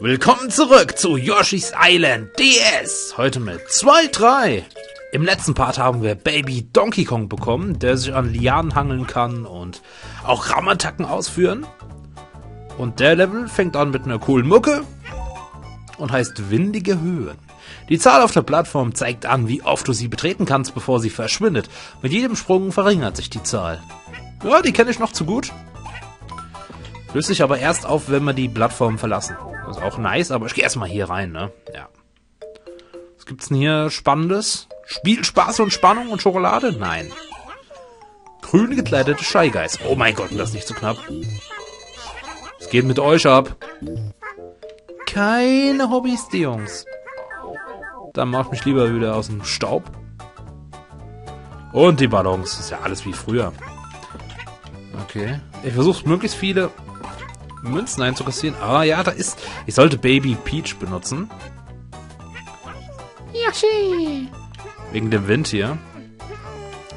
Willkommen zurück zu Yoshi's Island DS. Heute mit 2-3. Im letzten Part haben wir Baby Donkey Kong bekommen, der sich an Lianen hangeln kann und auch Rammattacken ausführen. Und der Level fängt an mit einer coolen Mucke und heißt Windige Höhen. Die Zahl auf der Plattform zeigt an, wie oft du sie betreten kannst, bevor sie verschwindet. Mit jedem Sprung verringert sich die Zahl. Ja, die kenne ich noch zu gut. Löst sich aber erst auf, wenn wir die Plattform verlassen. Das ist auch nice, aber ich gehe erstmal hier rein, ne? Ja. Was gibt's denn hier Spannendes? Spiel, Spaß und Spannung und Schokolade? Nein. Grün gekleidete Shy. Oh mein Gott, das ist nicht zu knapp. Es geht mit euch ab. Keine Hobbys, die Jungs. Dann macht mich lieber wieder aus dem Staub. Und die Ballons. Ist ja alles wie früher. Okay. Ich versuche möglichst viele Münzen einzukassieren. Ah ja, da ist... Ich sollte Baby Peach benutzen. Yoshi! Wegen dem Wind hier.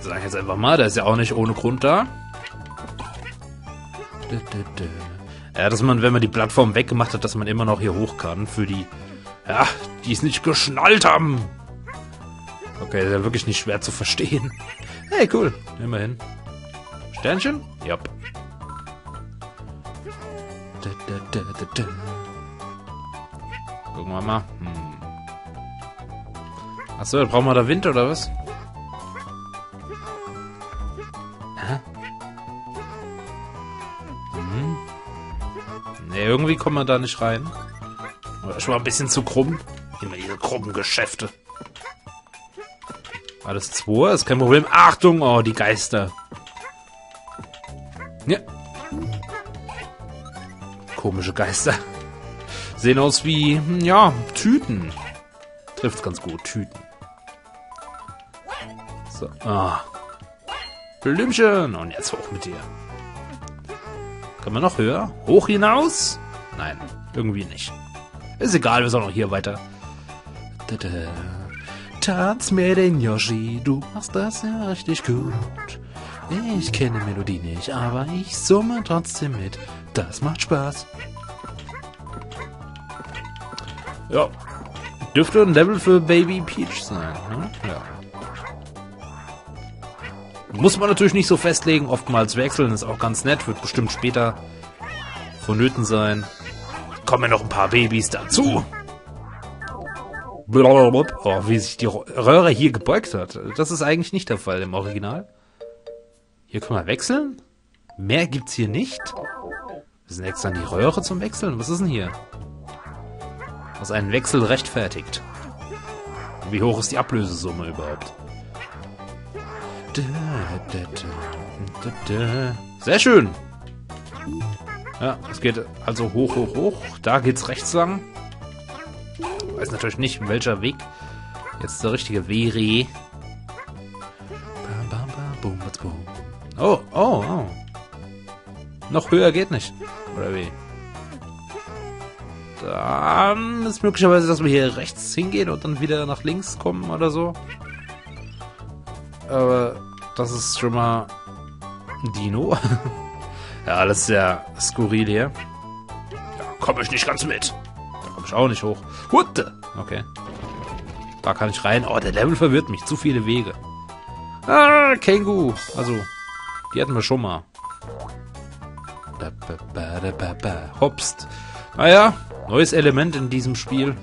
Sag ich jetzt einfach mal, der ist ja auch nicht ohne Grund da. Ja, dass man, wenn man die Plattform weggemacht hat, dass man immer noch hier hoch kann für die... Ja, die es nicht geschnallt haben. Okay, ist ja wirklich nicht schwer zu verstehen. Hey, cool. Immerhin. Sternchen? Jupp. Gucken wir mal. Hm. Achso, brauchen wir da Wind oder was? Hä? Hm. Ne, irgendwie kommen wir da nicht rein. Oder schon mal ein bisschen zu krumm. Immer diese krummen Geschäfte. Alles zwei, ist kein Problem. Achtung, oh, die Geister. Komische Geister. Sehen aus wie, ja, Tüten. Trifft's ganz gut, Tüten. So, ah. Blümchen. Und jetzt hoch mit dir. Kann man noch höher? Hoch hinaus? Nein, irgendwie nicht. Ist egal, wir sollen auch hier weiter. Tanz mir den Yoshi, du machst das ja richtig gut. Ich kenne Melodie nicht, aber ich summe trotzdem mit. Das macht Spaß. Ja. Dürfte ein Level für Baby Peach sein. Ne? Ja. Muss man natürlich nicht so festlegen. Oftmals wechseln ist auch ganz nett. Wird bestimmt später vonnöten sein. Kommen noch ein paar Babys dazu. Oh, wie sich die Röhre hier gebeugt hat. Das ist eigentlich nicht der Fall im Original. Hier können wir wechseln? Mehr gibt's hier nicht? Wir sind extra in die Röhre zum Wechseln? Was ist denn hier? Was einen Wechsel rechtfertigt. Wie hoch ist die Ablösesumme überhaupt? Sehr schön. Ja, es geht also hoch, hoch, hoch. Da geht's rechts lang. Weiß natürlich nicht, welcher Weg jetzt der richtige wäre. Oh, oh. Noch höher geht nicht. Oder wie? Dann ist möglicherweise, dass wir hier rechts hingehen und dann wieder nach links kommen oder so. Aber das ist schon mal ein Dino. ja, alles sehr skurril hier. Da komme ich nicht ganz mit. Da komme ich auch nicht hoch. Hutte! Okay. Da kann ich rein. Oh, der Level verwirrt mich. Zu viele Wege. Ah, Kengu. Also, die hatten wir schon mal. Hopst. Naja, neues Element in diesem Spiel.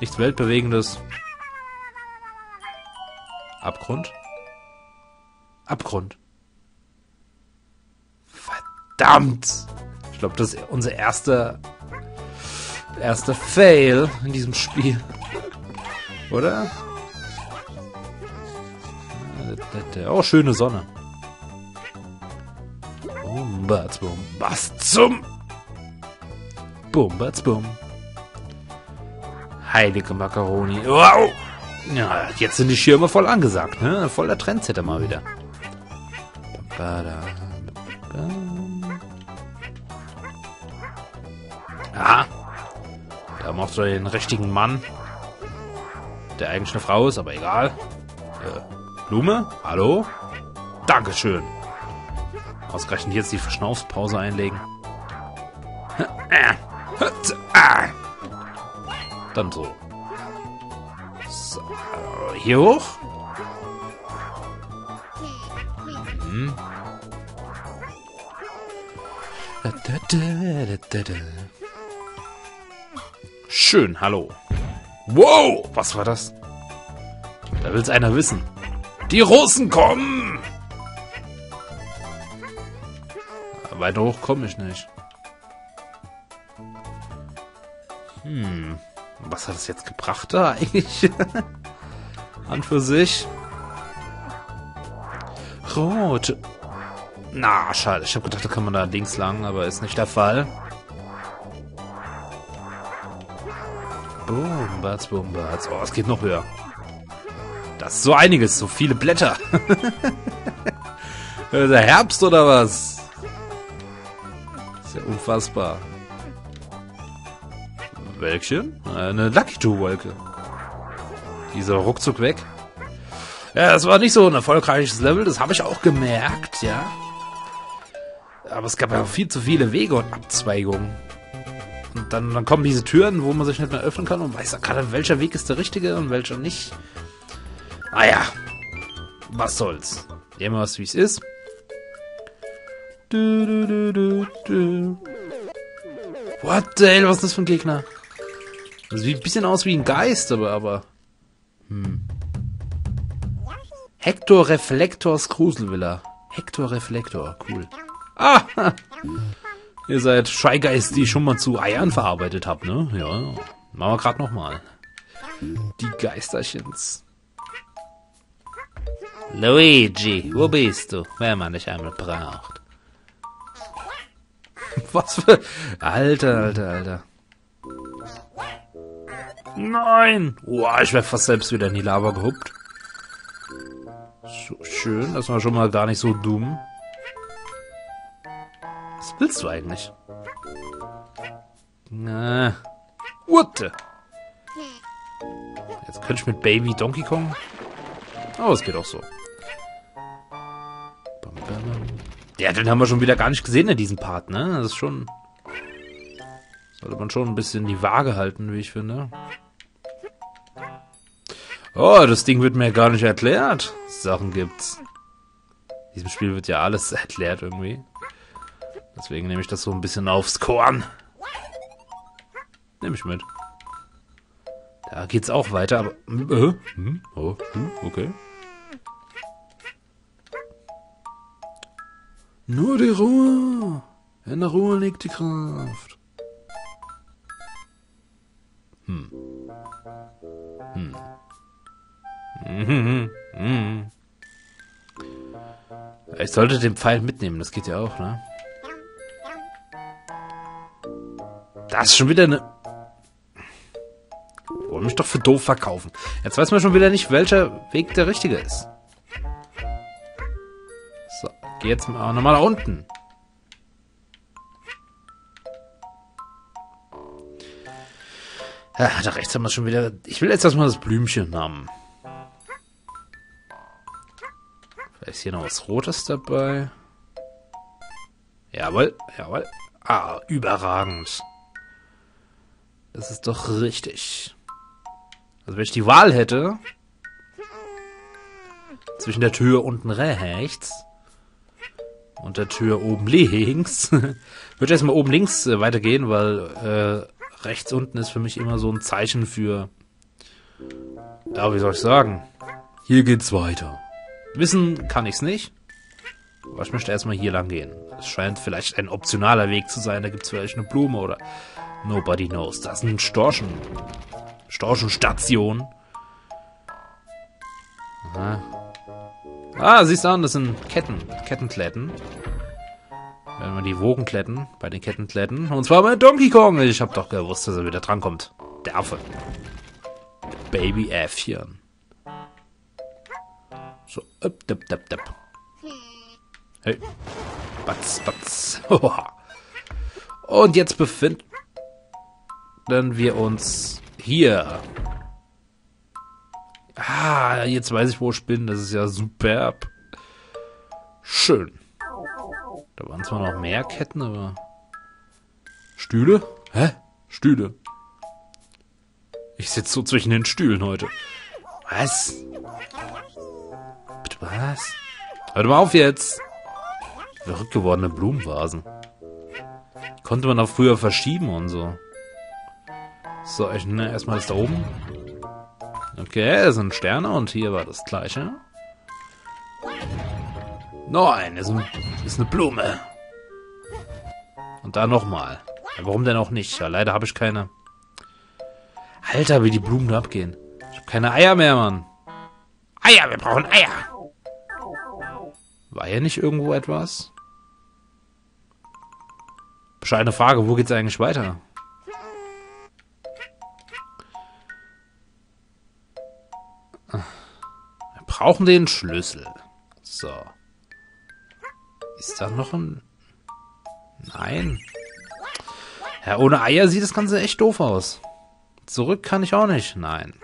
Nichts Weltbewegendes. Abgrund? Abgrund. Verdammt! Ich glaube, das ist unser erster erster Fail in diesem Spiel. Oder? Oh, schöne Sonne. Bumbatzbum. Was zum? Bumbatzbum. Heilige Macaroni. Wow! Ja, jetzt sind die Schirme voll angesagt, ne? Voller Trendsetter mal wieder. Aha. Da macht er den richtigen Mann. Der eigentlich eine Frau ist, aber egal. Äh, Blume? Hallo? Dankeschön. Ausgerechnet jetzt die Verschnaufspause einlegen. Dann so. so. Hier hoch. Hm. Schön, hallo. Wow, was war das? Da will's einer wissen. Die Russen kommen! Weiter hoch komme ich nicht. Hm. Was hat es jetzt gebracht da eigentlich? An für sich. Rot. Na, schade. Ich habe gedacht, da kann man da links lang, aber ist nicht der Fall. Boom, Bats, boom, Bats. Oh, es geht noch höher. Das ist so einiges, so viele Blätter. der Herbst oder was? Ja unfassbar. Welchen? Eine Lucky Two Wolke. Dieser ruckzuck weg. Ja, das war nicht so ein erfolgreiches Level, das habe ich auch gemerkt, ja. Aber es gab ja viel zu viele Wege und Abzweigungen. Und dann, dann kommen diese Türen, wo man sich nicht mehr öffnen kann und weiß gerade, welcher Weg ist der richtige und welcher nicht. Naja, was soll's. Nehmen wir was, wie es ist. Du, du, du, du, What the hell, was ist das für ein Gegner? Das sieht ein bisschen aus wie ein Geist, aber, aber. Hm. Hector Reflektors Gruselvilla. Hector Reflektor, cool. Ah! Ihr seid Scheigeist, die ich schon mal zu Eiern verarbeitet habt, ne? Ja. Machen wir gerade nochmal. Die Geisterchens. Luigi, wo bist du, wenn man dich einmal braucht? Was für... Alter, alter, alter. Nein! Boah, ich wäre fast selbst wieder in die Lava gehuppt. So schön, das war schon mal gar nicht so dumm. Was willst du eigentlich? Na. What Jetzt könnte ich mit Baby Donkey Kong. Oh, es geht auch so. Ja, den haben wir schon wieder gar nicht gesehen in diesem Part, ne? Das ist schon... Sollte man schon ein bisschen die Waage halten, wie ich finde. Oh, das Ding wird mir gar nicht erklärt. Sachen gibt's. In diesem Spiel wird ja alles erklärt irgendwie. Deswegen nehme ich das so ein bisschen aufs Korn. Nehme ich mit. Da geht's auch weiter, aber... Äh, hm, oh, hm, okay. Nur die Ruhe. In der Ruhe liegt die Kraft. Hm. Hm. Mhm. Mhm. Ich sollte den Pfeil mitnehmen, das geht ja auch, ne? Das ist schon wieder eine... Wollen mich doch für doof verkaufen. Jetzt weiß man schon wieder nicht, welcher Weg der richtige ist. Geh jetzt mal nochmal nach unten. Ja, da rechts haben wir schon wieder... Ich will jetzt erstmal das Blümchen haben. Vielleicht ist hier noch was Rotes dabei. Jawohl, jawohl. Ah, überragend. Das ist doch richtig. Also wenn ich die Wahl hätte... Zwischen der Tür unten rechts und der Tür oben links. Würde erstmal oben links äh, weitergehen, weil äh, rechts unten ist für mich immer so ein Zeichen für. Ja, wie soll ich sagen? Hier geht's weiter. Wissen kann ich's nicht. Aber ich möchte erstmal hier lang gehen. Es scheint vielleicht ein optionaler Weg zu sein. Da gibt's vielleicht eine Blume oder. Nobody knows. Das ist ein Storchen. Storchenstation. Aha. Ah, siehst du an, das sind Ketten. Kettenkletten. Wenn wir die Wogen kletten, bei den Kettenkletten. Und zwar bei Donkey Kong. Ich hab doch gewusst, dass er wieder drankommt. Der Affe. Baby Äffchen. So, up, dip, dip, dip. Hey. Batz, batz. Und jetzt befinden wir uns hier. Ah, jetzt weiß ich, wo ich bin. Das ist ja superb. Schön. Da waren zwar noch mehr Ketten, aber... Stühle? Hä? Stühle. Ich sitze so zwischen den Stühlen heute. Was? Bitte was? Hört mal auf jetzt! Verrückt gewordene Blumenvasen. Konnte man auch früher verschieben und so. So, ich ne, erstmal das da oben. Okay, das sind Sterne und hier war das gleiche. Nein, ein, ist eine Blume. Und da nochmal. Ja, warum denn auch nicht? Ja, leider habe ich keine... Alter, wie die Blumen da abgehen. Ich habe keine Eier mehr, Mann. Eier, wir brauchen Eier. War hier nicht irgendwo etwas? Bescheidene Frage, wo geht's eigentlich weiter? Brauchen den Schlüssel. So. Ist da noch ein... Nein. Ja, ohne Eier sieht das Ganze echt doof aus. Zurück kann ich auch nicht. Nein.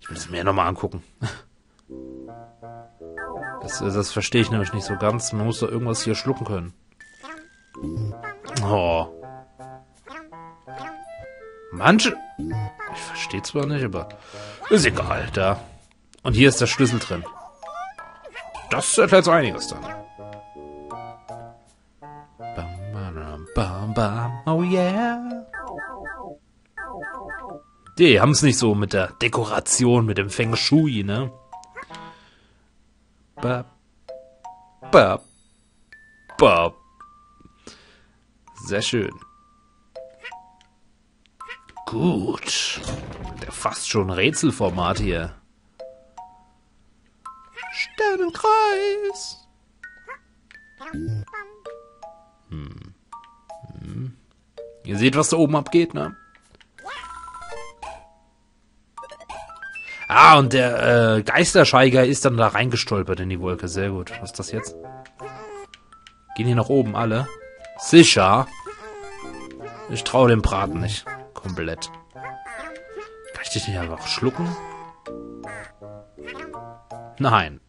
Ich will es mir nochmal angucken. Das, das verstehe ich nämlich nicht so ganz. Man muss doch irgendwas hier schlucken können. Oh. Manche... Ich verstehe zwar nicht, aber... Ist egal, da. Und hier ist der Schlüssel drin. Das erklärt so einiges dann. Oh yeah. Die haben es nicht so mit der Dekoration, mit dem Feng Shui, ne? Ba, ba, ba. Sehr schön. Gut. Der fast schon Rätselformat hier. Sternenkreis. Hm. Hm. Ihr seht, was da oben abgeht, ne? Ah, und der äh, Geisterscheiger ist dann da reingestolpert in die Wolke. Sehr gut. Was ist das jetzt? Gehen hier nach oben alle? Sicher. Ich traue dem Braten nicht. Komplett. Kann ich dich nicht einfach schlucken? Nein.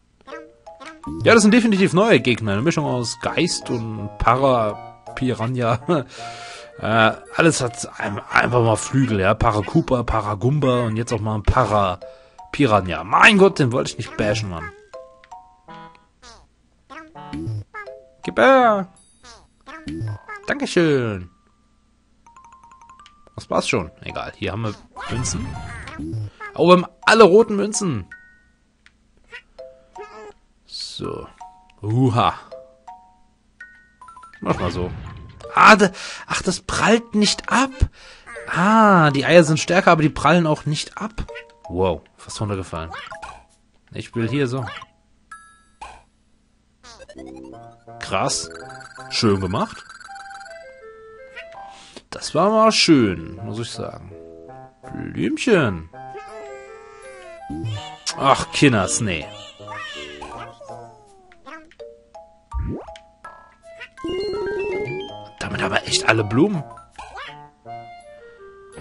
Ja, das sind definitiv neue Gegner. Eine Mischung aus Geist und Para-Piranha. äh, alles hat einfach mal Flügel, ja. Paragumba und jetzt auch mal ein Para... Piranha. Mein Gott, den wollte ich nicht bashen, Mann. Gib her! Dankeschön. Das war's schon. Egal, hier haben wir Münzen. Oh, wir haben alle roten Münzen. So. Uha. Mach mal so. Ah, da, ach, das prallt nicht ab. Ah, die Eier sind stärker, aber die prallen auch nicht ab. Wow, fast runtergefallen. Ich will hier so. Krass. Schön gemacht. Das war mal schön, muss ich sagen. Blümchen. Ach, Kinders, nee. Echt alle Blumen.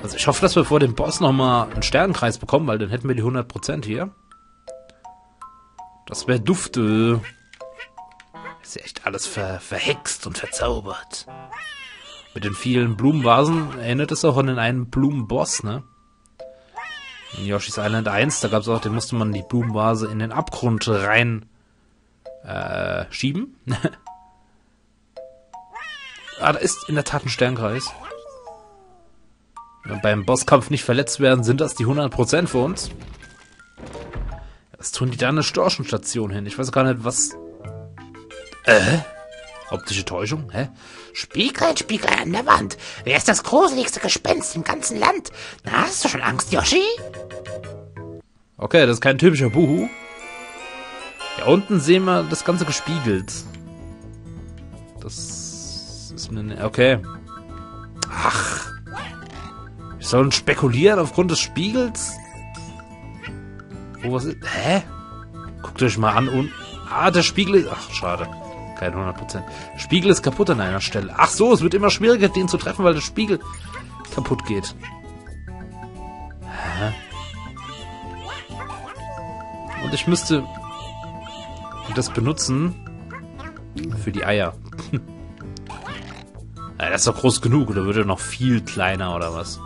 Also ich hoffe, dass wir vor dem Boss nochmal einen Sternenkreis bekommen, weil dann hätten wir die 100% hier. Das wäre dufte. Ist ja echt alles ver verhext und verzaubert. Mit den vielen Blumenvasen erinnert es auch an den einen Blumenboss, ne? In Yoshi's Island 1, da gab es auch, den musste man die Blumenvase in den Abgrund rein äh, schieben. ah, da ist in der Tat ein Sternkreis. Wenn wir beim Bosskampf nicht verletzt werden, sind das die 100% für uns. Was tun die da eine Storchenstation hin? Ich weiß gar nicht, was... Äh? Optische Täuschung? Hä? Spieglein, Spieglein an der Wand. Wer ist das gruseligste Gespenst im ganzen Land? Na, hast du schon Angst, Yoshi? Okay, das ist kein typischer Buhu. Ja, unten sehen wir das Ganze gespiegelt. Das Ne okay. Ach. Wir sollen spekulieren aufgrund des Spiegels? Oh, was ist... Hä? Guckt euch mal an und... Ah, der Spiegel ist... Ach, schade. Kein 100%. Spiegel ist kaputt an einer Stelle. Ach so, es wird immer schwieriger, den zu treffen, weil der Spiegel kaputt geht. Hä? Und ich müsste das benutzen für die Eier. Das ist doch groß genug, oder wird er noch viel kleiner oder was?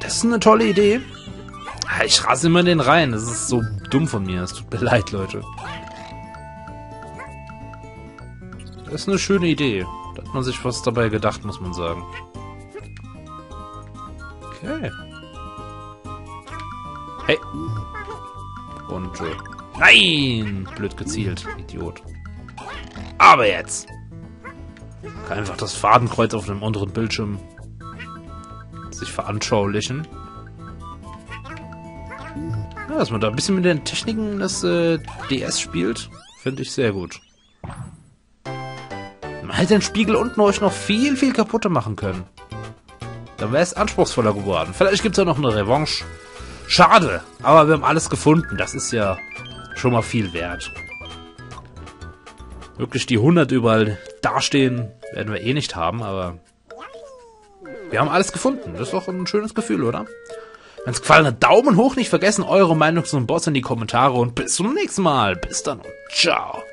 Das ist eine tolle Idee. Ich rase immer in den rein. Das ist so dumm von mir. Es tut mir leid, Leute. Das ist eine schöne Idee. Da hat man sich was dabei gedacht, muss man sagen. Okay. Hey. Und äh, nein! Blöd gezielt, Idiot. Aber jetzt! Kann einfach das Fadenkreuz auf dem unteren Bildschirm sich veranschaulichen. Ja, dass man da ein bisschen mit den Techniken des äh, DS spielt, finde ich sehr gut. Man hätte den Spiegel unten euch noch viel, viel kaputter machen können. Dann wäre es anspruchsvoller geworden. Vielleicht gibt es ja noch eine Revanche. Schade, aber wir haben alles gefunden. Das ist ja schon mal viel wert. Wirklich die 100 überall dastehen, werden wir eh nicht haben, aber wir haben alles gefunden. Das ist doch ein schönes Gefühl, oder? Wenn es gefallen hat, Daumen hoch, nicht vergessen, eure Meinung zum Boss in die Kommentare und bis zum nächsten Mal. Bis dann und ciao.